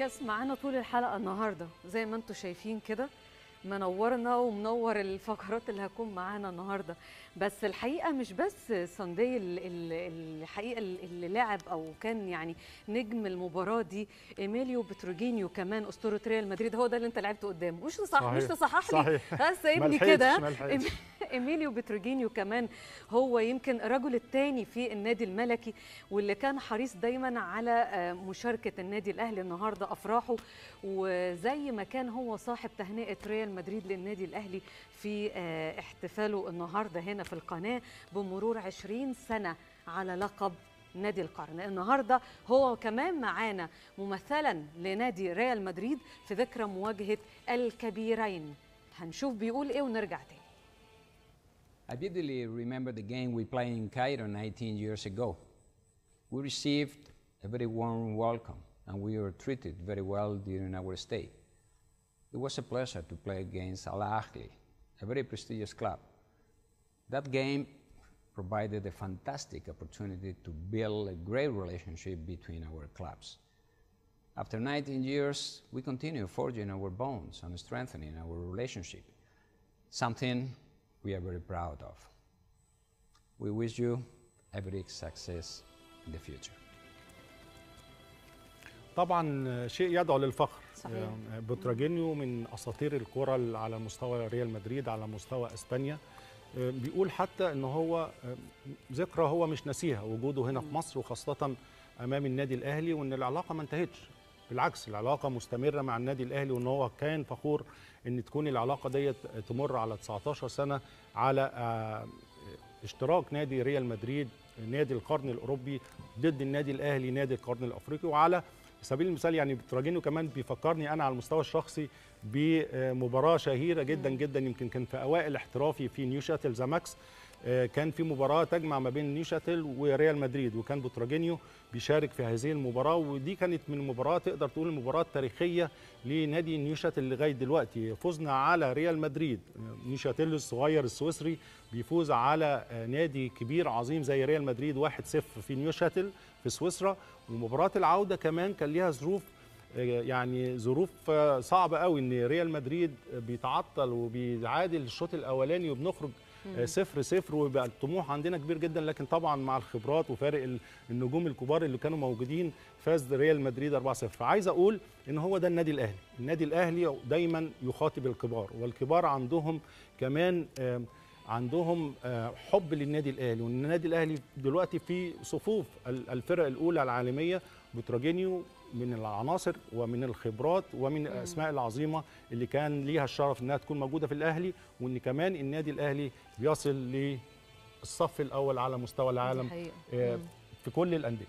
الكاس معانا طول الحلقة النهارده. زي ما أنتم شايفين كده منورنا ومنور الفقرات اللي هتكون معانا النهارده. بس الحقيقة مش بس ساندي ال- الحقيقة اللي لعب أو كان يعني نجم المباراة دي إيميليو بتروجينيو كمان أسطورة ريال مدريد هو ده اللي انت لعبت قدامه. مش تصح مش صحيح. تصحح لي؟ صحيح. بس ملحقتش- كده. إيميليو بتروجينيو كمان هو يمكن الرجل الثاني في النادي الملكي واللي كان حريص دايما على آه، مشاركة النادي الأهلي النهارده أفراحه. وزي ما كان هو صاحب تهنئة ريال مدريد للنادي الأهلي في آه، احتفاله النهارده هنا في القناة بمرور 20 سنة على لقب نادي القرن. النهارده هو كمان معانا ممثلا لنادي ريال مدريد في ذكرى مواجهة الكبيرين. هنشوف بيقول إيه ونرجع تاني. I vividly remember the game we played in Cairo 19 years ago. We received a very warm welcome and we were treated very well during our stay. It was a pleasure to play against Al Ahly, a very prestigious club. That game provided a fantastic opportunity to build a great relationship between our clubs. After 19 years, we continue forging our bonds and strengthening our relationship, something we are very proud of. We wish you every success in the future. طبعا شيء يدعو للفخر صحيح. بوتراجينيو من أساطير الكرة على مستوى ريال مدريد على مستوى إسبانيا آه، بيقول حتى إن هو آه، ذكرى هو مش ناسيها وجوده هنا في مصر وخاصة أمام النادي الأهلي وإن العلاقة ما انتهتش بالعكس العلاقة مستمرة مع النادي الأهلي وإن هو كان فخور إن تكون العلاقة ديت تمر على 19 سنة على آه، اشتراك نادي ريال مدريد نادي القرن الأوروبي ضد النادي الأهلي نادي القرن الأفريقي. وعلى سبيل المثال يعني بتراجينيو كمان بيفكرني أنا على المستوى الشخصي بمباراة شهيرة جدا جدا يمكن كان في أوائل احترافي في نيو شاتل زاماكس آه، كان في مباراة تجمع ما بين نيو شاتل وريال مدريد وكان بوتراجينيو بيشارك في هذه المباراة ودي كانت من المباريات تقدر تقول المباراة التاريخية لنادي نيو شاتل لغاية دلوقتي. فزنا على ريال مدريد. آه، نيو شاتل الصغير السويسري بيفوز على آه، نادي كبير عظيم زي ريال مدريد 1-0 في نيو شاتل في سويسرا. ومباراة العودة كمان كان ليها ظروف يعني ظروف صعبة قوي إن ريال مدريد بيتعطل وبيعادل الشوط الأولاني وبنخرج صفر صفر ويبقى الطموح عندنا كبير جدا. لكن طبعا مع الخبرات وفارق ال- النجوم الكبار اللي كانوا موجودين فاز ريال مدريد 4-0 عايز أقول إن هو ده النادي الأهلي. النادي الأهلي دايما يخاطب الكبار والكبار عندهم كمان عندهم آه، حب للنادي الأهلي. والنادي الأهلي دلوقتي في صفوف ال- الفرق الأولى العالمية بوتراجينيو من العناصر ومن الخبرات ومن الأسماء العظيمة اللي كان ليها الشرف إنها تكون موجودة في الأهلي وإن كمان النادي الأهلي بيصل للصف الأول على مستوى العالم. آه،. في كل الأندية